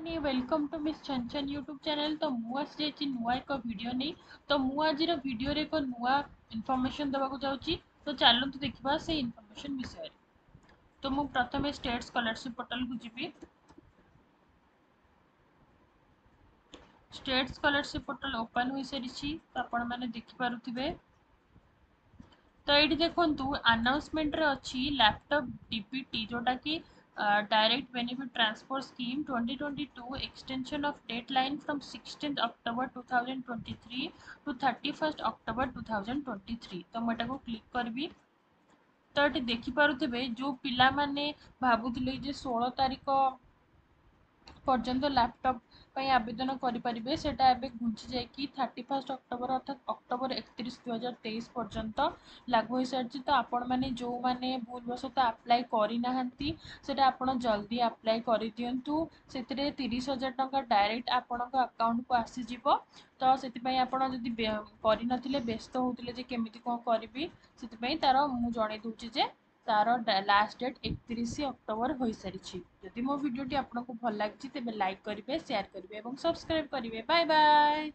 ମାନେ welcome to miss Chhanchhan YouTube channel ତ ମୁଁ ଆସି ଯାଇଛି ନୂଆ ଏକ ଭିଡ଼ିଓ ନେଇ ତ ମୁଁ ଆଜିର ଭିଡ଼ିଓରେ ଏକ ନୂଆ ଇନଫର୍ମେସନ୍ ଦେବାକୁ ଯାଉଛି ତ ଚାଲନ୍ତୁ ଦେଖିବା ସେଇ ଇନଫର୍ମେସନ୍ ବିଷୟରେ ତ ମୁଁ ପ୍ରଥମେ ଷ୍ଟେଟ୍ ସ୍କଲାରସିପ୍ ପୋର୍ଟାଲକୁ ଯିବି ଷ୍ଟେଟ୍ ସ୍କଲାରସିପ୍ ପୋର୍ଟାଲ ଓପନ୍ ହୋଇସାରିଛି ତ ଆପଣମାନେ ଦେଖିପାରୁଥିବେ ତ ଏଇଠି ଦେଖନ୍ତୁ ଆନାଉନ୍ସମେଣ୍ଟରେ ଅଛି ଲ୍ୟାପଟପ୍ ଡିବିଟି ଯେଉଁଟାକି direct benefit transfer scheme 2022 extension of deadline from 16th october 2023 to 31st october 2023 तो मैं टाको क्लिक करबी तो ये देखिपुवे जो पाने भावुले जे षोल तारीख ପର୍ଯ୍ୟନ୍ତ ଲ୍ୟାପଟପ୍ ପାଇଁ ଆବେଦନ କରିପାରିବେ ସେଇଟା ଏବେ ଘୁଞ୍ଚି ଯାଇକି ଥାର୍ଟି ଫାର୍ଷ୍ଟ ଅକ୍ଟୋବର ଅର୍ଥାତ୍ ଅକ୍ଟୋବର ଏକତିରିଶ ଦୁଇହଜାର ତେଇଶ ପର୍ଯ୍ୟନ୍ତ ଲାଗୁ ହୋଇସାରିଛି ତ ଆପଣମାନେ ଯେଉଁମାନେ ଭୁଲବଶତଃ ଆପ୍ଲାଏ କରିନାହାନ୍ତି ସେଇଟା ଆପଣ ଜଲ୍ଦି ଆପ୍ଲାଏ କରିଦିଅନ୍ତୁ ସେଥିରେ ତିରିଶ ହଜାର ଟଙ୍କା ଡାଇରେକ୍ଟ ଆପଣଙ୍କ ଆକାଉଣ୍ଟକୁ ଆସିଯିବ ତ ସେଥିପାଇଁ ଆପଣ ଯଦି କରିନଥିଲେ ବ୍ୟସ୍ତ ହେଉଥିଲେ ଯେ କେମିତି କ'ଣ କରିବି ସେଥିପାଇଁ ତା'ର ମୁଁ ଜଣାଇ ଦେଉଛି ଯେ तार लास्ट डेट एक अक्टोबर हो सारी जदि मो भिडी आपको भल लगी तेज लाइक करेंगे सेयार करेंगे और सब्सक्राइब करेंगे बाय बाय